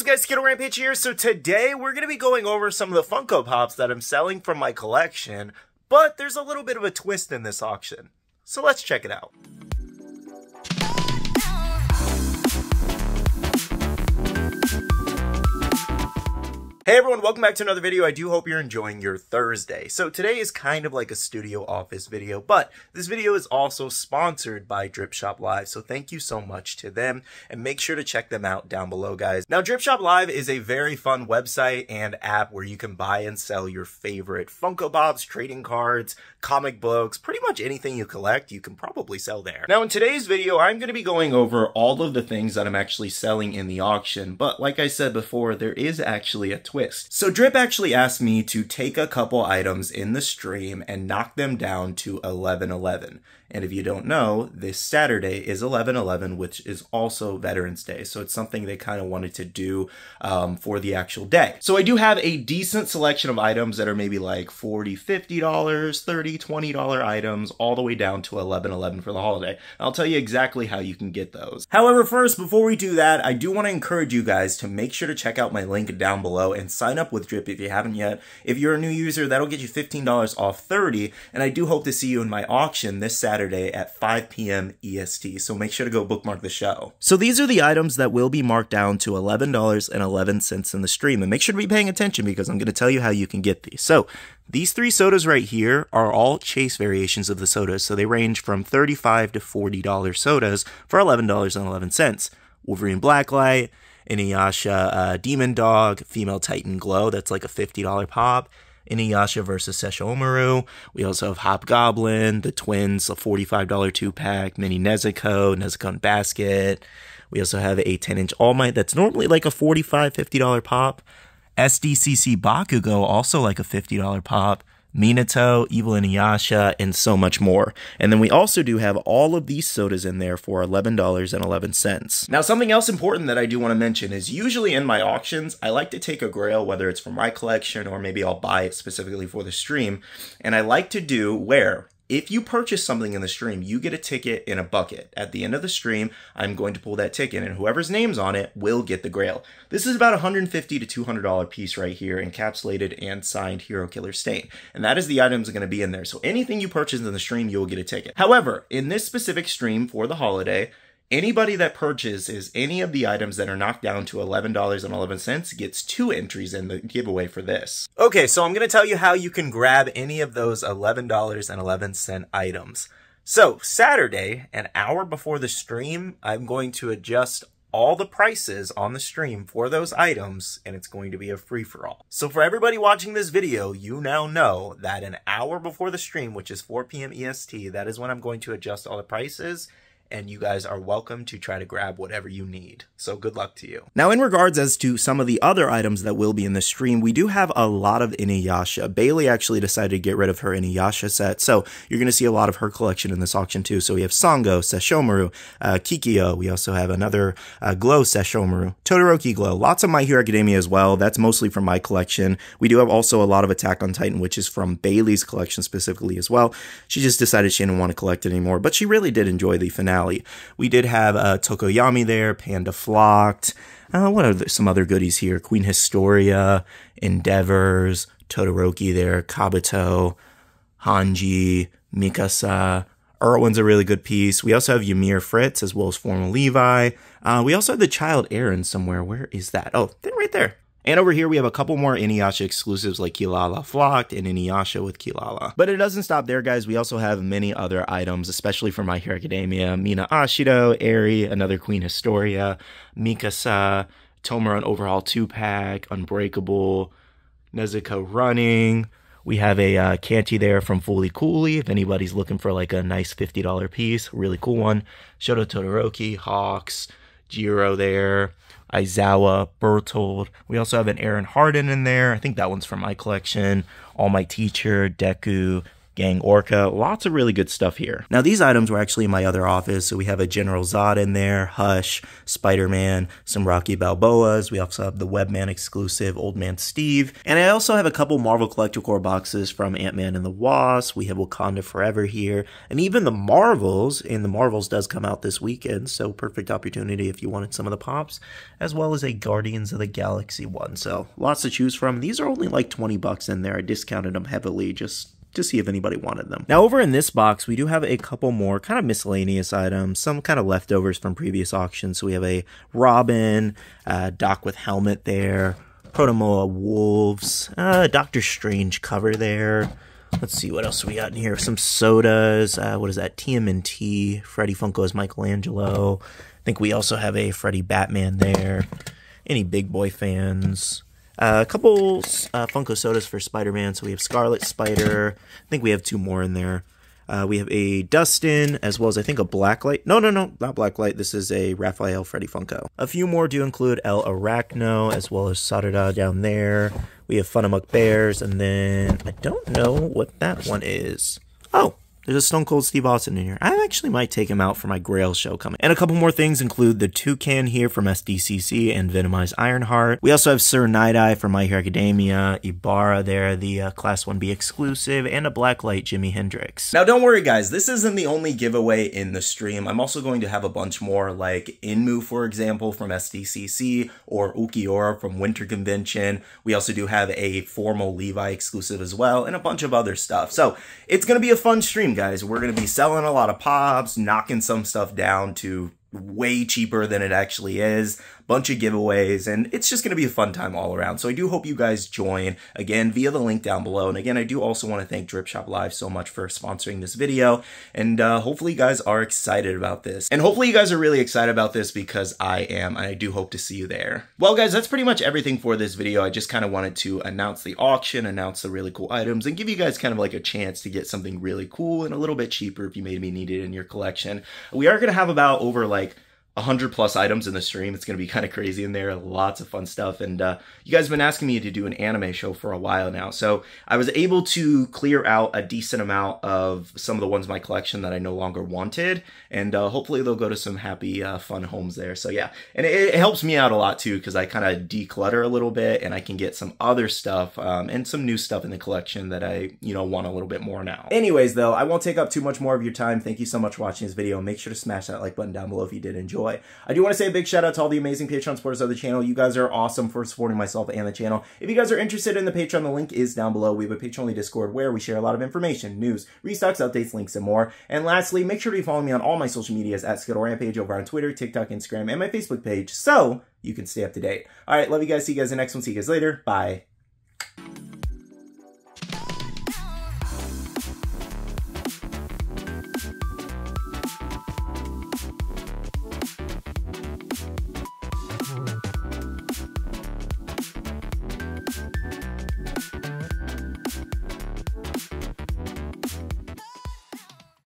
What's up guys, Skittle Rampage here. So today we're going to be going over some of the Funko Pops that I'm selling from my collection, but there's a little bit of a twist in this auction. So let's check it out. Hey everyone, welcome back to another video. I do hope you're enjoying your Thursday. So today is kind of like a studio office video, but this video is also sponsored by Drip Shop Live, so thank you so much to them, and make sure to check them out down below, guys. Now, Drip Shop Live is a very fun website and app where you can buy and sell your favorite Funko Pops, trading cards, comic books, pretty much anything you collect, you can probably sell there. Now, in today's video, I'm going to be going over all of the things that I'm actually selling in the auction, but like I said before, there is actually a twist. So Drip actually asked me to take a couple items in the stream and knock them down to 1111. And if you don't know, this Saturday is 11-11, which is also Veterans Day. So it's something they kind of wanted to do um, for the actual day. So I do have a decent selection of items that are maybe like $40, $50, $30, $20 items, all the way down to 11-11 for the holiday. I'll tell you exactly how you can get those. However, first, before we do that, I do want to encourage you guys to make sure to check out my link down below and sign up with Drip if you haven't yet. If you're a new user, that'll get you $15 off 30 and I do hope to see you in my auction this Saturday at 5 p.m. EST, so make sure to go bookmark the show. So these are the items that will be marked down to $11.11 in the stream, and make sure to be paying attention because I'm going to tell you how you can get these. So these three sodas right here are all chase variations of the sodas, so they range from 35 to $40 sodas for $11.11. Wolverine Blacklight, Inuyasha uh, Demon Dog, Female Titan Glow, that's like a $50 pop. Inuyasha versus Sesshomaru. We also have Hobgoblin, the twins, a $45 two pack, Mini Nezuko, Nezuko Basket. We also have a 10 inch All Might that's normally like a $45, $50 pop. SDCC Bakugo, also like a $50 pop. Minato, Evil Inuyasha, and so much more. And then we also do have all of these sodas in there for $11.11. Now, something else important that I do want to mention is usually in my auctions, I like to take a grail, whether it's for my collection or maybe I'll buy it specifically for the stream, and I like to do where if you purchase something in the stream, you get a ticket in a bucket. At the end of the stream, I'm going to pull that ticket, and whoever's name's on it will get the grail. This is about 150 to $200 piece right here, encapsulated and signed Hero Killer Stain. And that is the items going to be in there. So anything you purchase in the stream, you will get a ticket. However, in this specific stream for the holiday, Anybody that purchases any of the items that are knocked down to $11.11 gets two entries in the giveaway for this. Okay, so I'm going to tell you how you can grab any of those $11.11 items. So, Saturday, an hour before the stream, I'm going to adjust all the prices on the stream for those items and it's going to be a free for all. So for everybody watching this video, you now know that an hour before the stream, which is 4 p.m. EST, that is when I'm going to adjust all the prices and you guys are welcome to try to grab whatever you need. So good luck to you. Now, in regards as to some of the other items that will be in the stream, we do have a lot of Inuyasha. Bailey actually decided to get rid of her Inuyasha set, so you're going to see a lot of her collection in this auction too. So we have Sango, Sesshomaru, uh, Kikyo. We also have another uh, Glow Sesshomaru, Todoroki Glow. Lots of My Hero Academia as well. That's mostly from my collection. We do have also a lot of Attack on Titan, which is from Bailey's collection specifically as well. She just decided she didn't want to collect it anymore, but she really did enjoy the finale finale. We did have uh, Tokoyami there, Panda Flocked. Uh, what are some other goodies here? Queen Historia, Endeavors, Todoroki there, Kabuto, Hanji, Mikasa. Erwin's a really good piece. We also have Ymir Fritz as well as Formal Levi. Uh, we also have the child Eren somewhere. Where is that? Oh, right there. And over here, we have a couple more Inuyasha exclusives like Kilala Flocked and Inuyasha with Kilala. But it doesn't stop there, guys. We also have many other items, especially for My Hero Academia. Mina Ashido, Eri, another Queen Historia, Mikasa, Tomoran Overhaul 2-pack, Unbreakable, Nezuko Running. We have a uh, Canti there from Fooly Cooly, if anybody's looking for like a nice $50 piece. Really cool one. Shoto Todoroki, Hawks, Jiro there. Aizawa, Bertholdt. We also have an Eren Harden in there. I think that one's from my collection. All Might Teacher, Deku, Gang Orca. Lots of really good stuff here. Now, these items were actually in my other office. So we have a General Zod in there, Hush, Spider-Man, some Rocky Balboas. We also have the Webman exclusive Old Man Steve. And I also have a couple Marvel Collector Corps boxes from Ant-Man and the Wasp. We have Wakanda Forever here. And even the Marvels, and the Marvels does come out this weekend. So perfect opportunity if you wanted some of the pops, as well as a Guardians of the Galaxy one. So lots to choose from. These are only like 20 bucks in there. I discounted them heavily just to see if anybody wanted them. Now over in this box, we do have a couple more kind of miscellaneous items, some kind of leftovers from previous auctions. So we have a Robin, uh, Doc with helmet there, Protomoa Wolves, uh, Doctor Strange cover there. Let's see what else we got in here. Some sodas. Uh, what is that? TMNT. Freddy Funko as Michelangelo. I think we also have a Freddy Batman there. Any big boy fans? Uh, a couple uh, Funko sodas for Spider-Man. So we have Scarlet Spider. I think we have two more in there. Uh, we have a Dustin, as well as I think a Blacklight. No, no, no, not Blacklight. This is a Raphael Freddy Funko. A few more do include El Arachno, as well as Sarada down there. We have Funamuk Bears, and then I don't know what that one is. Oh, there's a Stone Cold Steve Austin in here. I actually might take him out for my Grail show coming. And a couple more things include the Toucan here from SDCC and Venomized Ironheart. We also have Sir Night from My Hero Academia, Ibara there, the uh, Class 1B exclusive, and a Blacklight Jimi Hendrix. Now don't worry guys, this isn't the only giveaway in the stream. I'm also going to have a bunch more like Enmu, for example, from SDCC, or Ulquiorra from Winter Convention. We also do have a formal Levi exclusive as well, and a bunch of other stuff. So it's going to be a fun stream guys. Guys, we're going to be selling a lot of pops, knocking some stuff down to way cheaper than it actually is bunch of giveaways, and it's just going to be a fun time all around. So I do hope you guys join, again, via the link down below. And again, I do also want to thank Drip Shop Live so much for sponsoring this video, and uh, hopefully you guys are excited about this. And hopefully you guys are really excited about this because I am, and I do hope to see you there. Well, guys, that's pretty much everything for this video. I just kind of wanted to announce the auction, announce the really cool items, and give you guys kind of like a chance to get something really cool and a little bit cheaper if you maybe need it in your collection. We are going to have about over like 100 plus items in the stream. It's going to be kind of crazy in there. Lots of fun stuff. And uh, you guys have been asking me to do an anime show for a while now. So I was able to clear out a decent amount of some of the ones in my collection that I no longer wanted. And uh, hopefully they'll go to some happy, uh, fun homes there. So yeah, and it, it helps me out a lot too because I kind of declutter a little bit and I can get some other stuff um, and some new stuff in the collection that I, you know, want a little bit more now. Anyways, though, I won't take up too much more of your time. Thank you so much for watching this video. Make sure to smash that like button down below if you did enjoy enjoy. I do want to say a big shout out to all the amazing Patreon supporters of the channel. You guys are awesome for supporting myself and the channel. If you guys are interested in the Patreon, the link is down below. We have a Patreon-only Discord where we share a lot of information, news, restocks, updates, links, and more. And lastly, make sure to follow me on all my social medias at Skittle Rampage over on Twitter, TikTok, Instagram, and my Facebook page so you can stay up to date. All right, love you guys. See you guys in the next one. See you guys later. Bye.